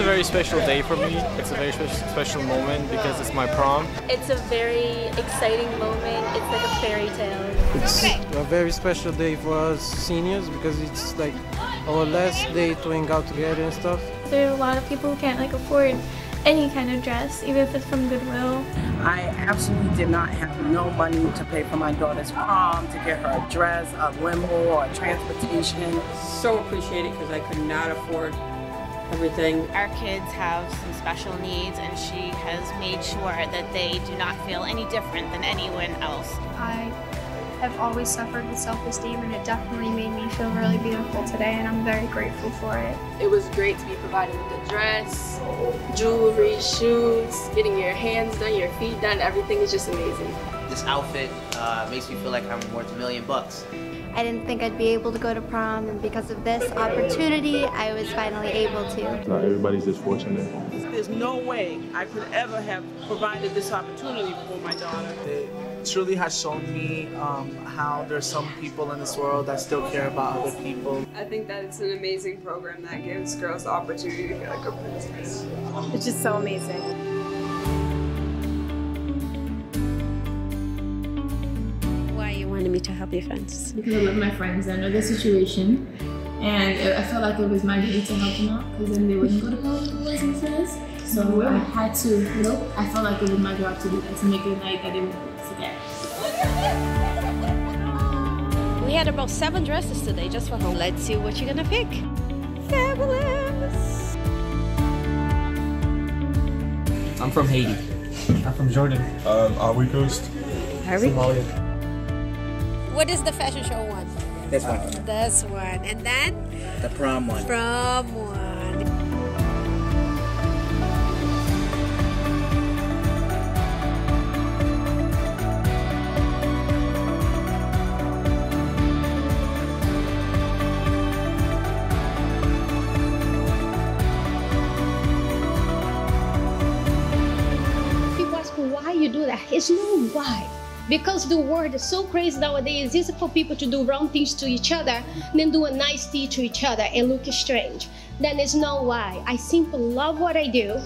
very special day for me. It's a very special moment because it's my prom. It's a very exciting moment. It's like a fairy tale. It's a very special day for us seniors because it's like our last day to hang out together and stuff. There are a lot of people who can't like afford any kind of dress, even if it's from Goodwill. I absolutely did not have no money to pay for my daughter's prom, to get her a dress, a limo, or transportation. So appreciated because I could not afford everything. Our kids have some special needs and she has made sure that they do not feel any different than anyone else. I have always suffered with self-esteem and it definitely made me feel really beautiful today and I'm very grateful for it. It was great to be provided with a dress, jewelry, shoes, getting your hands done, your feet done, everything is just amazing. This outfit uh, makes me feel like I'm worth a million bucks. I didn't think I'd be able to go to prom, and because of this opportunity, I was finally able to. Not everybody's just fortunate. There's no way I could ever have provided this opportunity for my daughter. It truly has shown me um, how there's some people in this world that still care about other people. I think that it's an amazing program that gives girls the opportunity to feel like a princess. It's just so amazing. Help your friends? Because I love my friends. I know their situation. And I felt like it was my duty to help them out because then they wouldn't go to college with boys and friends. So I had to, you know, I felt like it was my job to do that, to make it a night that they would forget. We had about seven dresses today just for home. Let's see what you're gonna pick. Fabulous! I'm from Haiti. I'm from Jordan. Um, Ivory Coast. Harry? Somalia. What is the fashion show one? This one. Um, this one. And then? The prom one. Prom one. People ask why you do that. It's no why because the world is so crazy nowadays it's easy for people to do wrong things to each other then do a nice thing to each other and look strange. Then it's no why. I simply love what i do.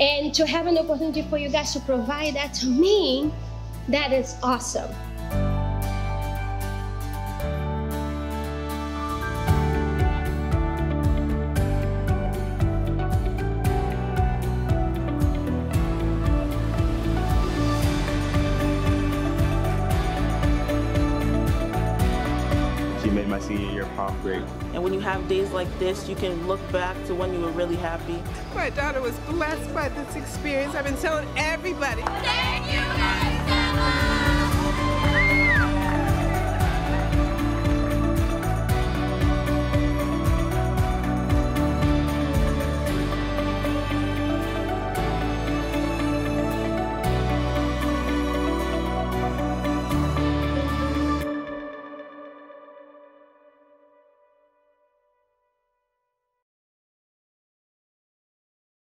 And to have an opportunity for you guys to provide that to me that is awesome She made my senior year prom great. And when you have days like this, you can look back to when you were really happy. My daughter was blessed by this experience. I've been telling everybody. Thank you, guys.